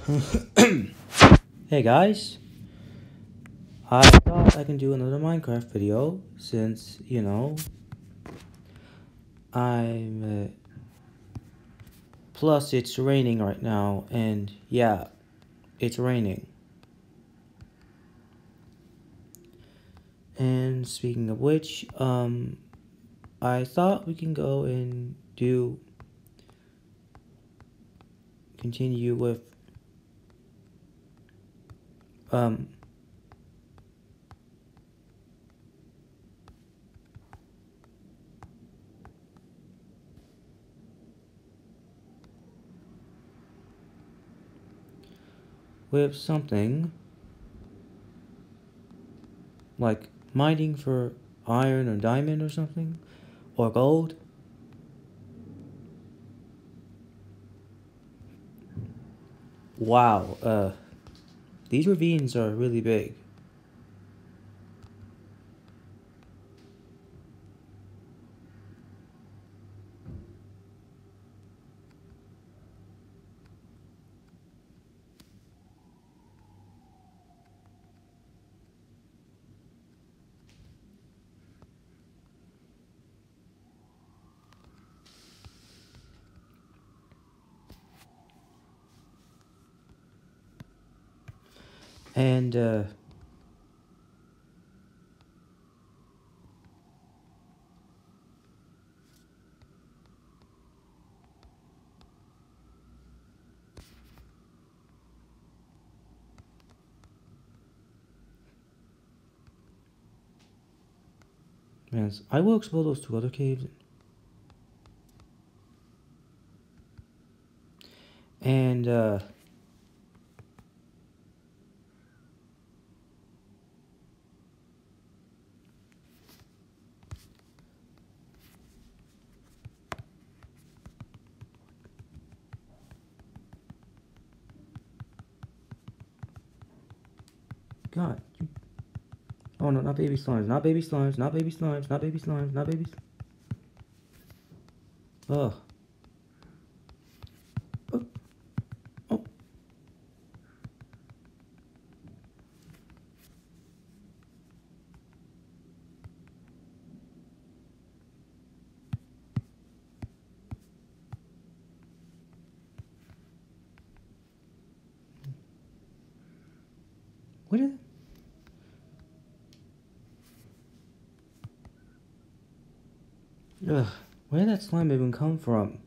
hey guys, I thought I can do another Minecraft video since, you know, I'm, uh, plus it's raining right now and yeah, it's raining. And speaking of which, um, I thought we can go and do, continue with um, with something like mining for iron or diamond or something or gold wow uh these ravines are really big. And, uh, I will explore those two other caves. And, uh... God. Oh no, not baby slimes, not baby slimes, not baby slimes, not baby slimes, not baby. Ugh. Oh. Oh. What is Ugh, where slime even come from?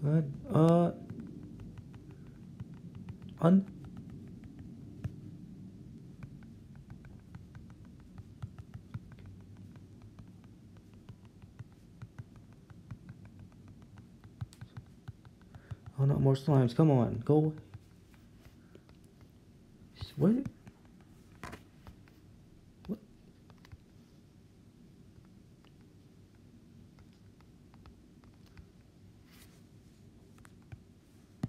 What? Uh. Un. Oh, not more slimes. Come on, go away. What? What?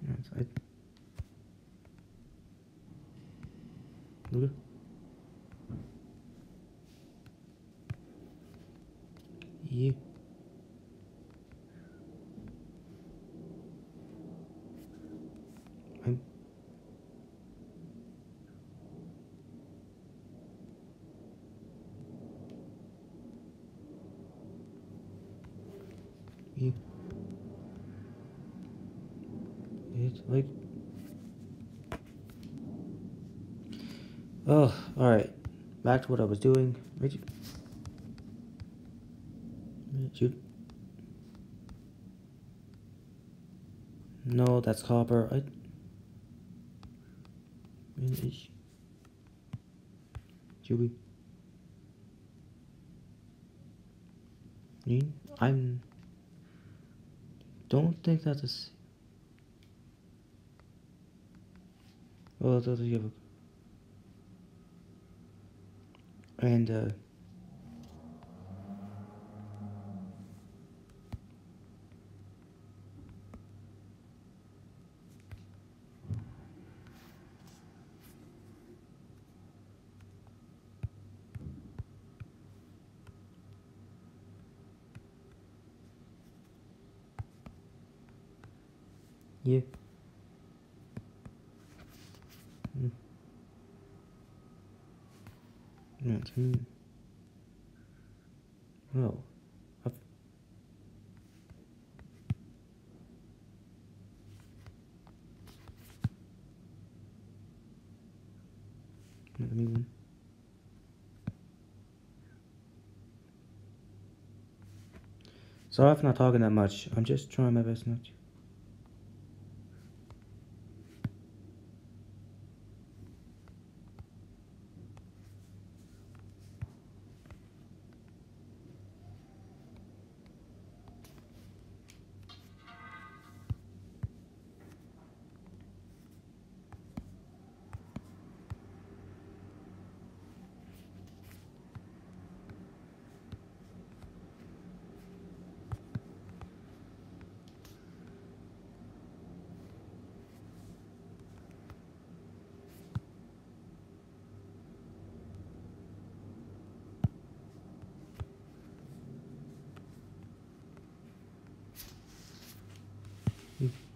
Yes, I... Look. You. I'm... You. It's like... Oh, alright. Back to what I was doing. Where'd. No, that's copper. I... ich. Jubi. I'm. Don't think that is. Well, dat heb ik. And uh. 19. Well, I've... Let me one. Sorry for not talking that much. I'm just trying my best not to. Mm-hmm.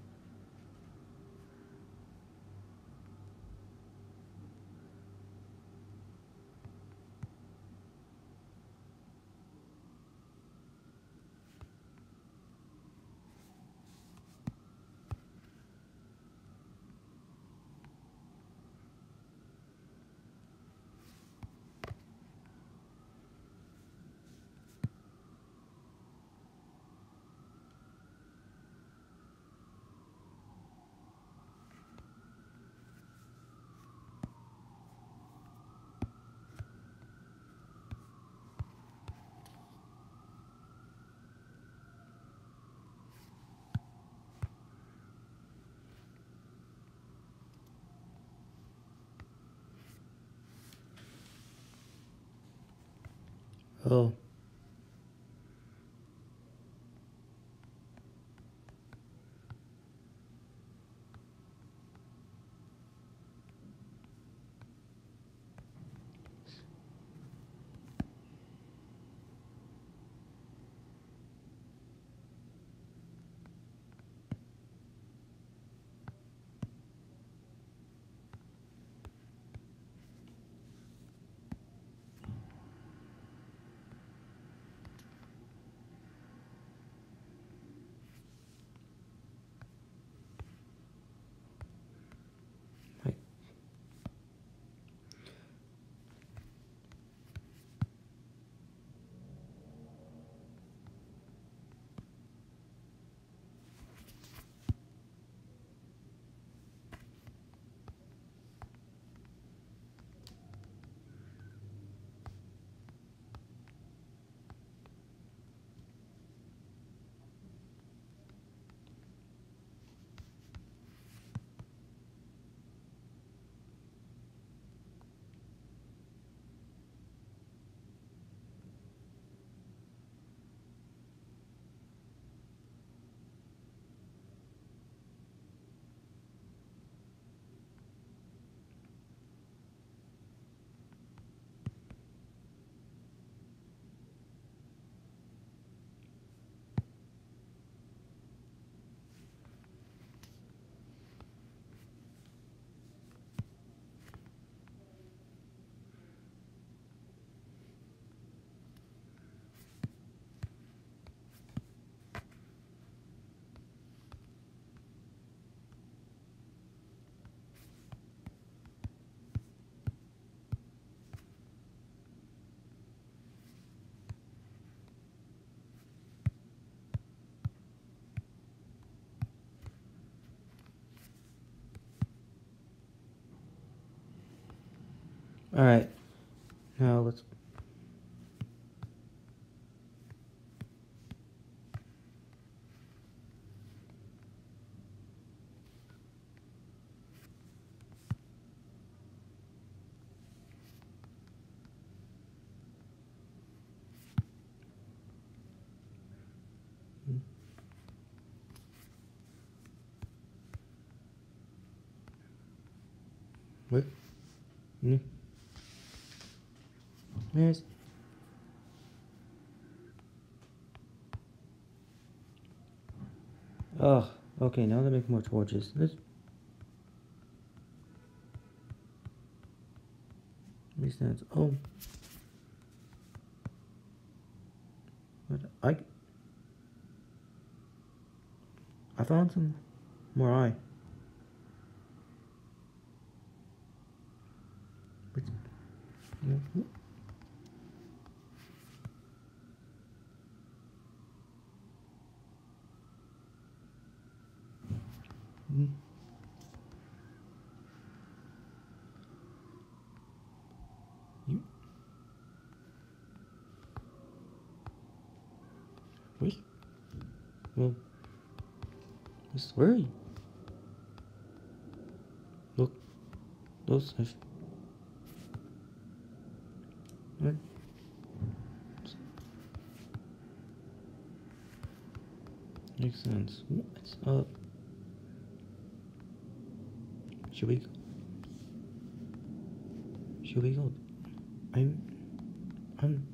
Oh. Alright. Now let's What? Hmm? Yes. Oh, okay, now they make more torches. This makes sense. Oh. What I I found some more eye. Which, yeah. Mm. You. Wait. Well. Miss, where are you? Look. Those have. What? Makes sense. What's up? Should we? Go? Should we go? I'm. I'm.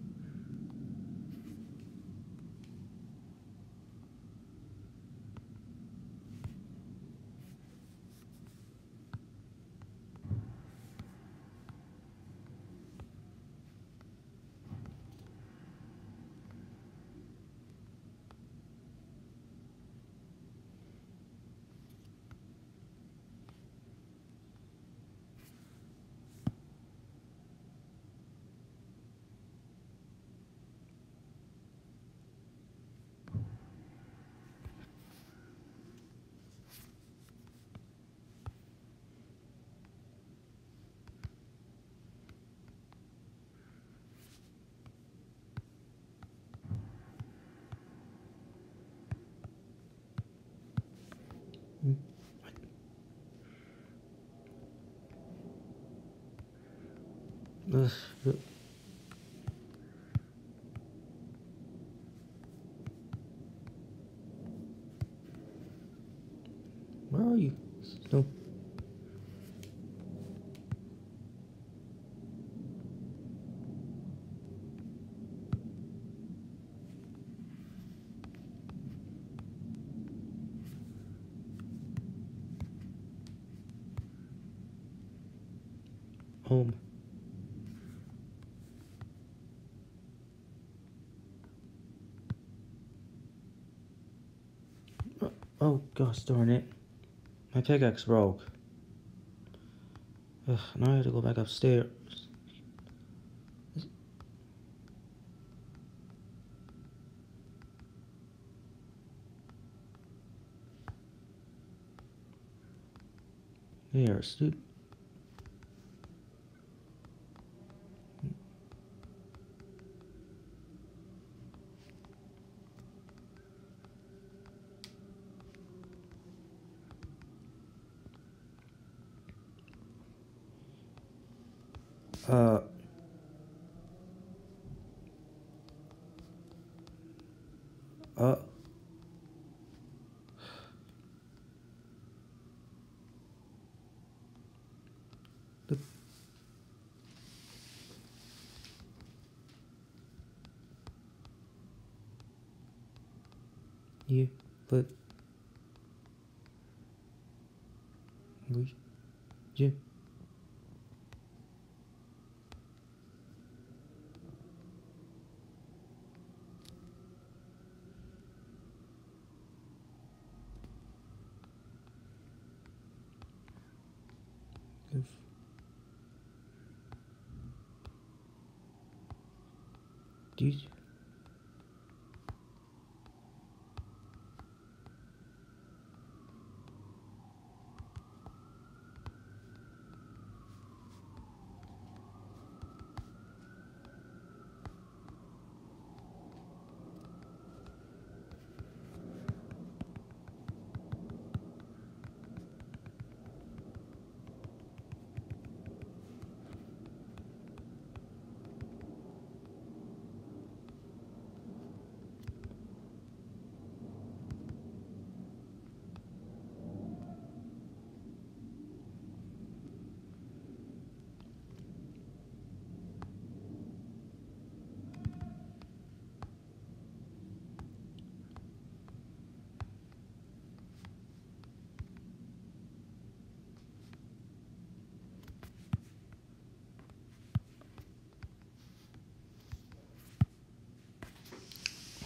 Ugh. Gosh darn it. My pickaxe broke. Ugh, now I have to go back upstairs. There, dude. Uh. Uh. You, but we, you. If do you,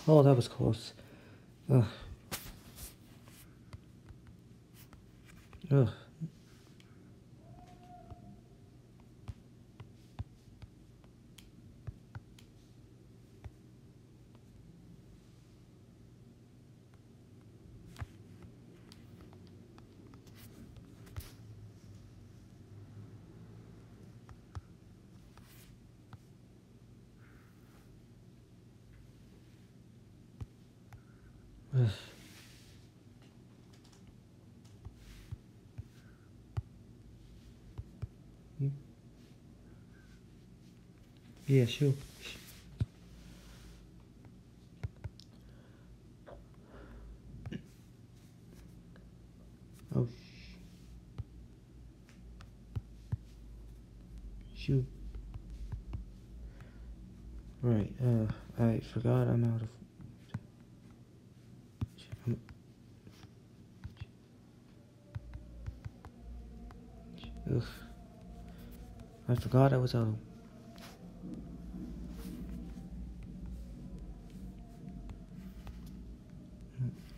Oh, that was close. Ugh. Ugh. Ugh. Hmm? Yeah, sure. Oh, sh- shoot. Right, uh, I forgot I'm out of. I'm- Ugh. Forgot I was out of.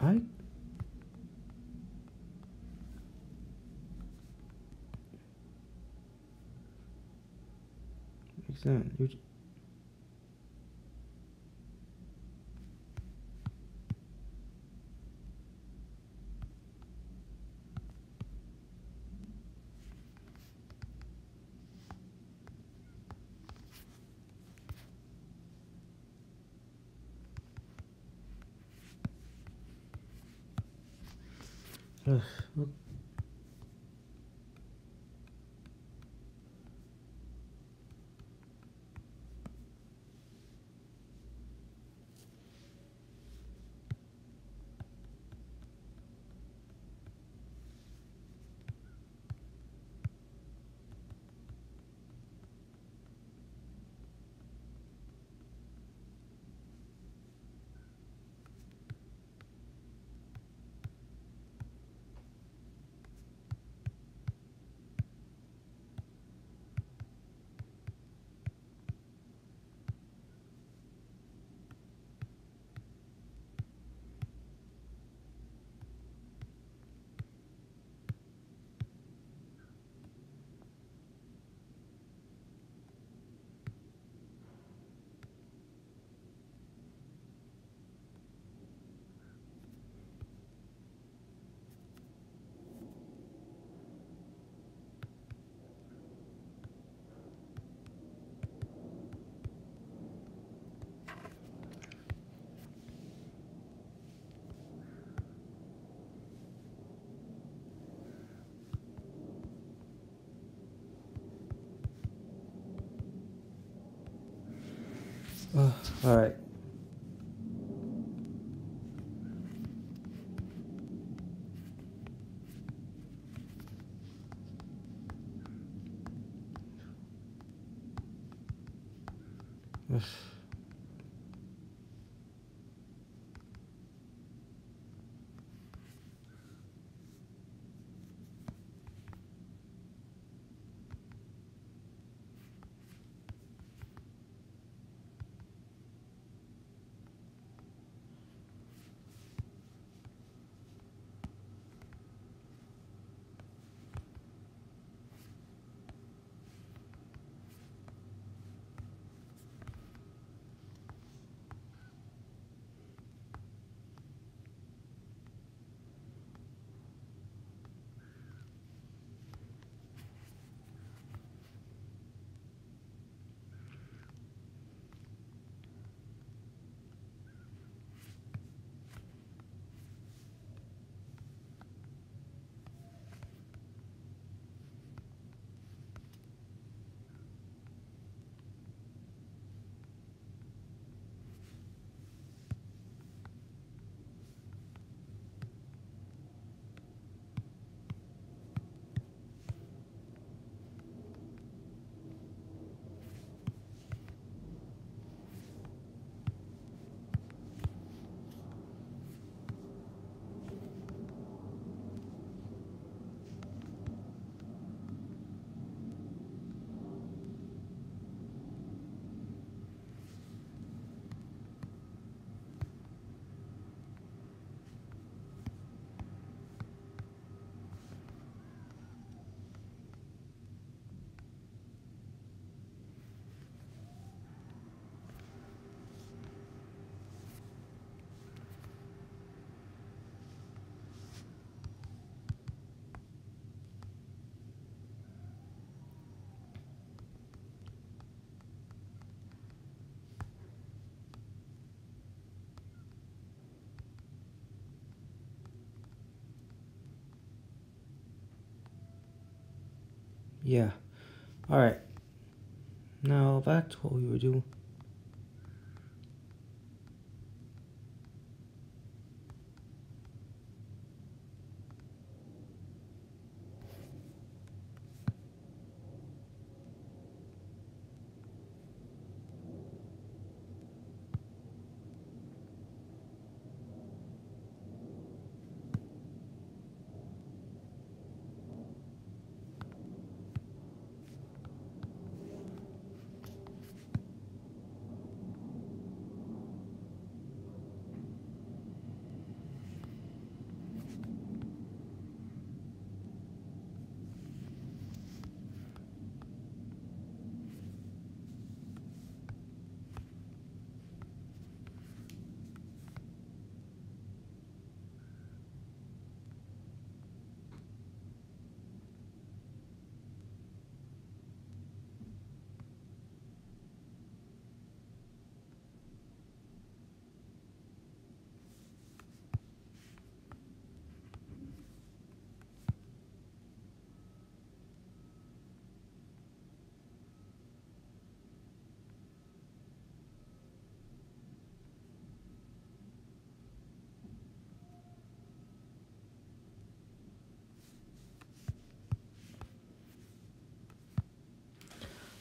I. Makes sense. You. j- Ugh. All right. Yeah. Alright. Now back to what we were doing.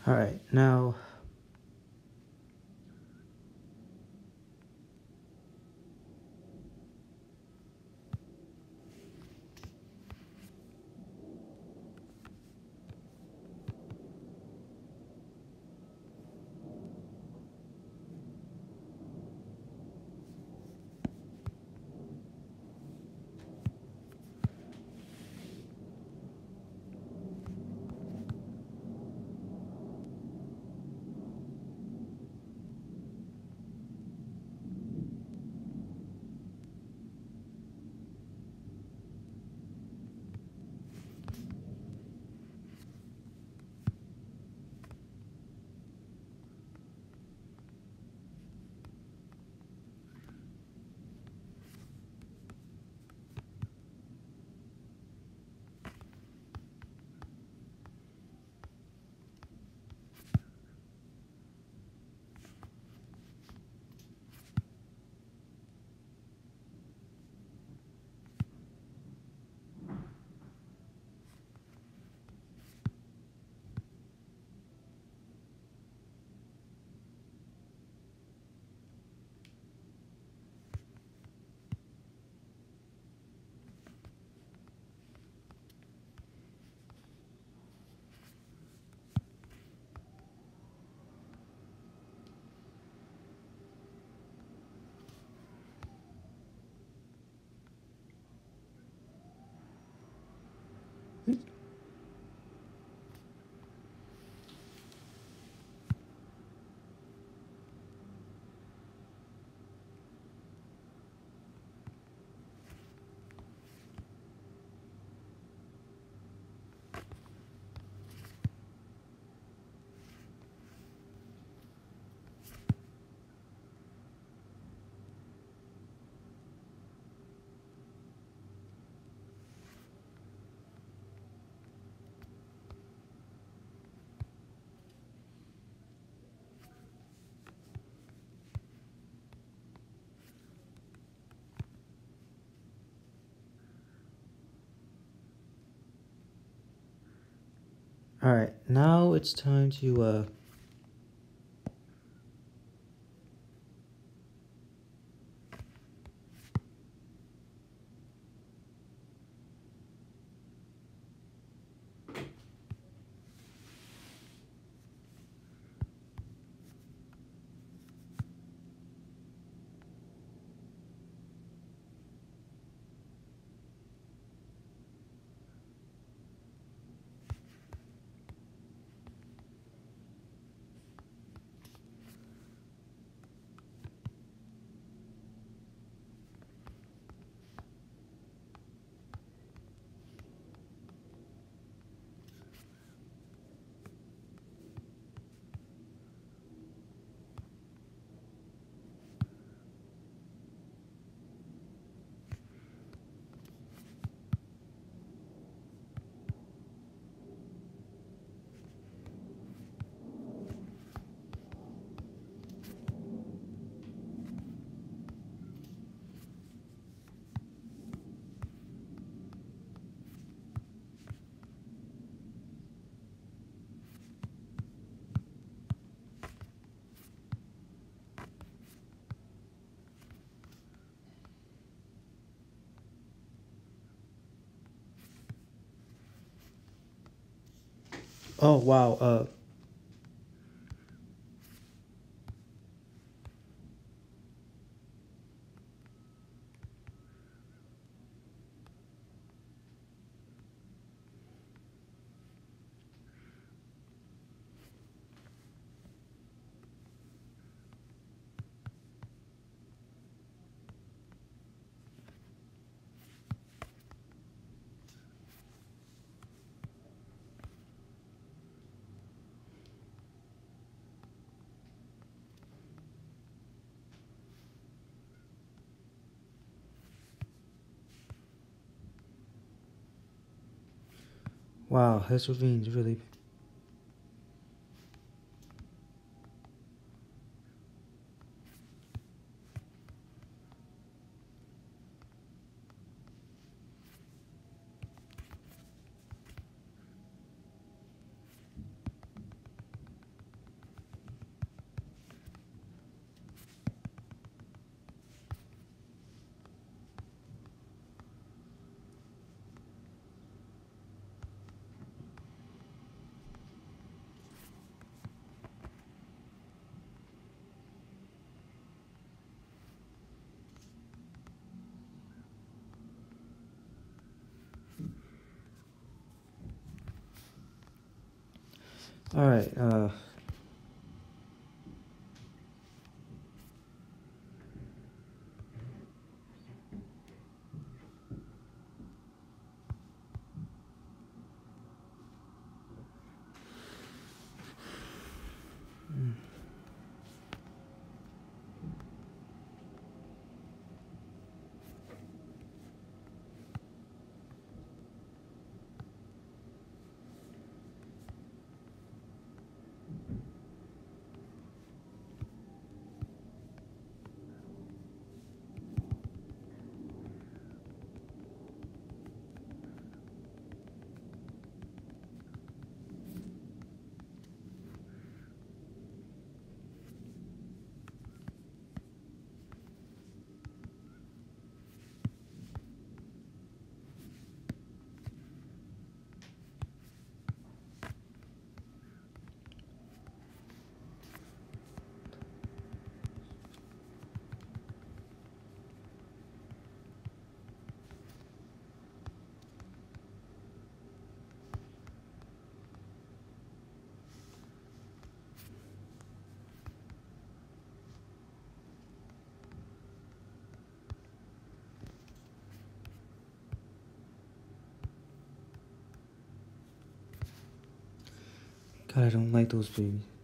Alright, now Alright, now it's time to uh Oh wow. Uh. Wow, this ravine's really All right. Uh, God, I don't like those babies.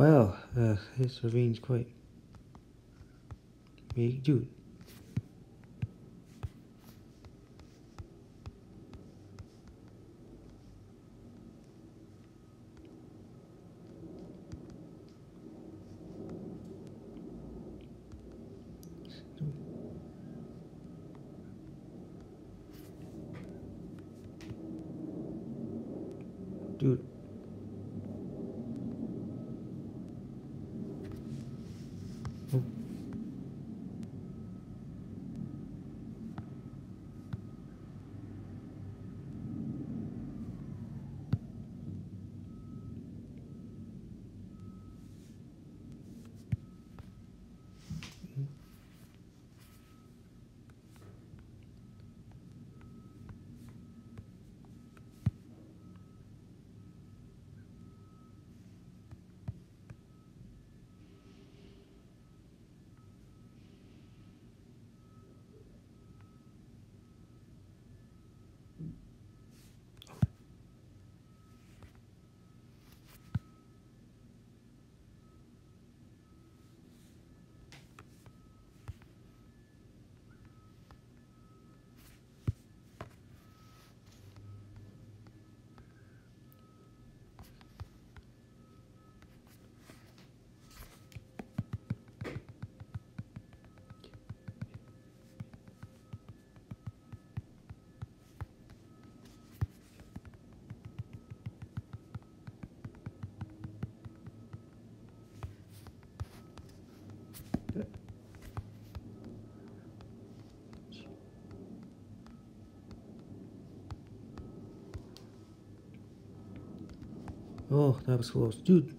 Well, uh, this ravine's quite big, dude. Dude. Oh. Oh, that was close. Dude.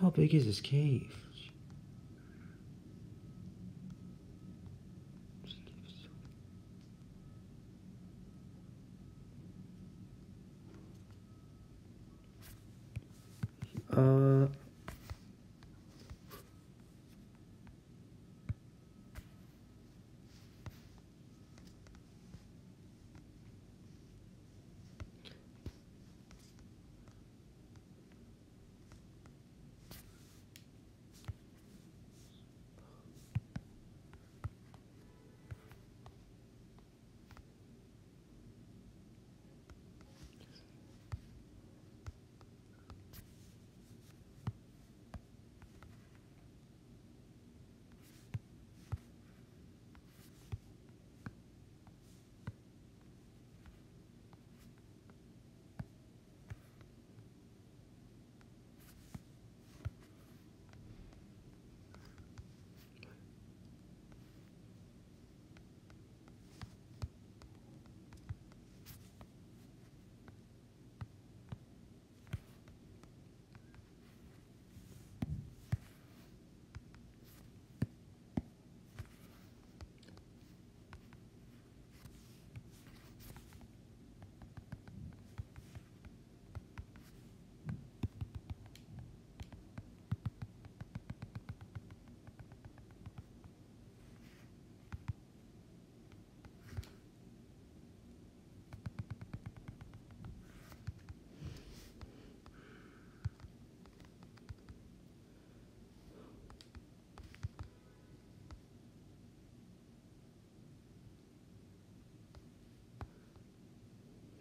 How big is this cave?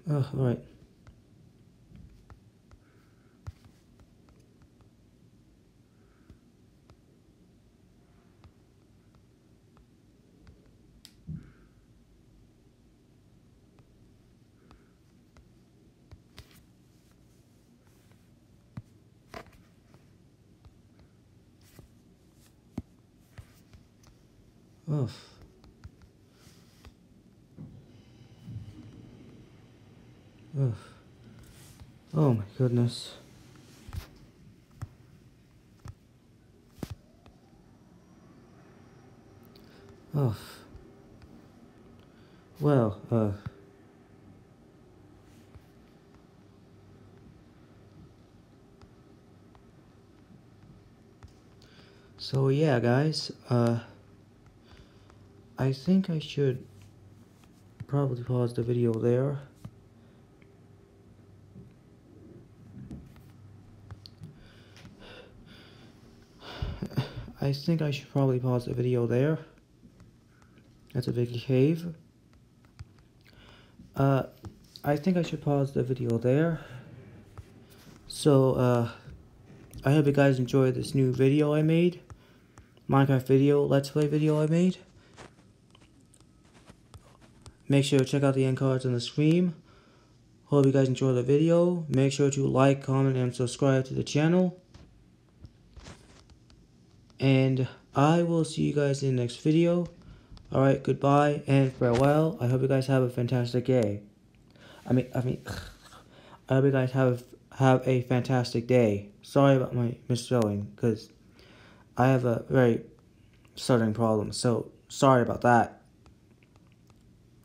Oh, right. Ugh. Ugh. Oh my goodness. Oh. Well, uh. So yeah, guys, uh. I think I should probably pause the video there. I think I should probably pause the video there. That's a big cave. Uh, I think I should pause the video there. So, uh, I hope you guys enjoyed this new video I made. Minecraft video, Let's Play video I made. Make sure to check out the end cards on the stream. Hope you guys enjoy the video. Make sure to like, comment, and subscribe to the channel. And I will see you guys in the next video. Alright, goodbye and farewell. I hope you guys have a fantastic day. I mean, I mean, I hope you guys have have a fantastic day. Sorry about my misspelling, because I have a very stuttering problem. So, sorry about that.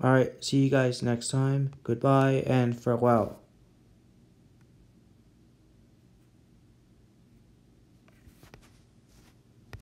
Alright, see you guys next time. Goodbye and farewell.